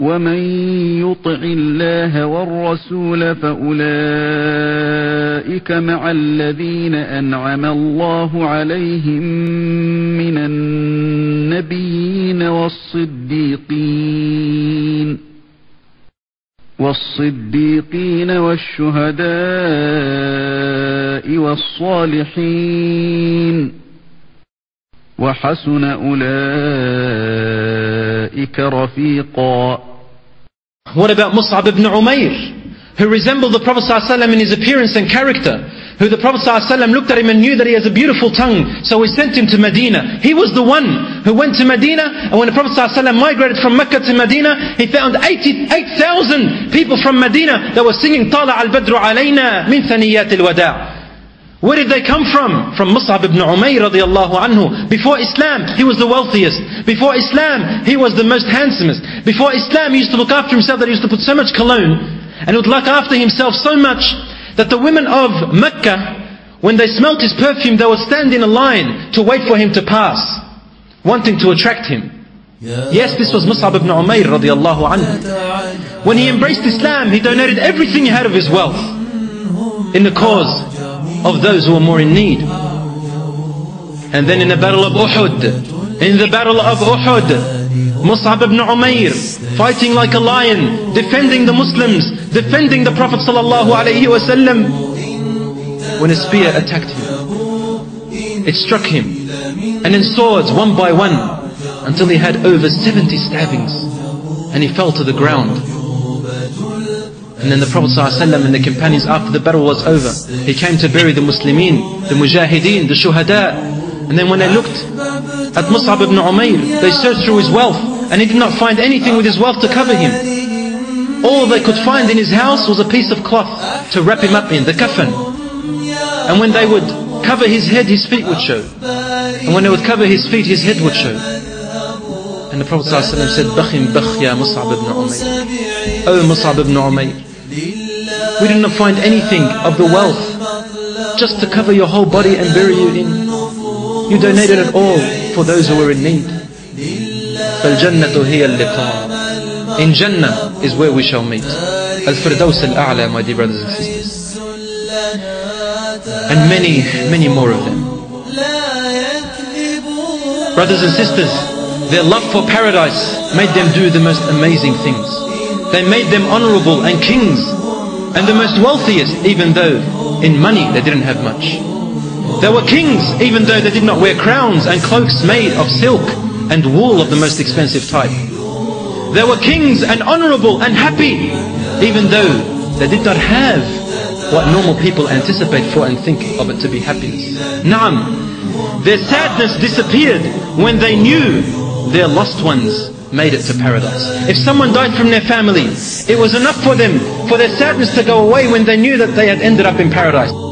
ومن يطع الله والرسول فأولئك مع الذين أنعم الله عليهم من النبيين والصديقين والصديقين والشهداء والصالحين وحسن أولئك رفيقا What about Mus'ab ibn Umair, who resembled the Prophet ﷺ in his appearance and character, who the Prophet ﷺ looked at him and knew that he has a beautiful tongue, so he sent him to Medina. He was the one who went to Medina, and when the Prophet ﷺ migrated from Mecca to Medina, he found 88,000 people from Medina that were singing طَالَعَ الْبَدْرُ عَلَيْنَا مِنْ ثَنِيَّاتِ الْوَدَاعِ Where did they come from? From Mus'ab ibn Umayr radiallahu anhu. Before Islam, he was the wealthiest. Before Islam, he was the most handsomest. Before Islam, he used to look after himself that he used to put so much cologne, and would look after himself so much that the women of Mecca, when they smelt his perfume, they would stand in a line to wait for him to pass, wanting to attract him. Yes, this was Mus'ab ibn Umayr radiallahu anhu. When he embraced Islam, he donated everything he had of his wealth in the cause of those who are more in need. And then in the battle of Uhud, in the battle of Uhud, Mus'ab ibn Umayr, fighting like a lion, defending the Muslims, defending the Prophet sallallahu when a spear attacked him. It struck him, and in swords, one by one, until he had over 70 stabbings, and he fell to the ground. And then the Prophet ﷺ and the companions after the battle was over, he came to bury the Muslimin, the Mujahideen, the Shuhada. And then when they looked at Mus'ab ibn Umayr, they searched through his wealth and he did not find anything with his wealth to cover him. All they could find in his house was a piece of cloth to wrap him up in, the kafan. And when they would cover his head, his feet would show. And when they would cover his feet, his head would show. And the Prophet ﷺ said, Bakhim bakh ya Mus'ab ibn Umayr. Oh Mus'ab ibn Umayr. We did not find anything of the wealth just to cover your whole body and bury you in. You donated it all for those who were in need. فالجنة هي اللقاء. In Jannah is where we shall meet. Al-Firdaus al-A'la, my dear brothers and sisters. And many, many more of them. Brothers and sisters, their love for paradise made them do the most amazing things. They made them honorable and kings and the most wealthiest even though in money they didn't have much. They were kings even though they did not wear crowns and cloaks made of silk and wool of the most expensive type. They were kings and honorable and happy even though they did not have what normal people anticipate for and think of it to be happiness. Naam, their sadness disappeared when they knew their lost ones made it to paradise. If someone died from their family, it was enough for them, for their sadness to go away when they knew that they had ended up in paradise.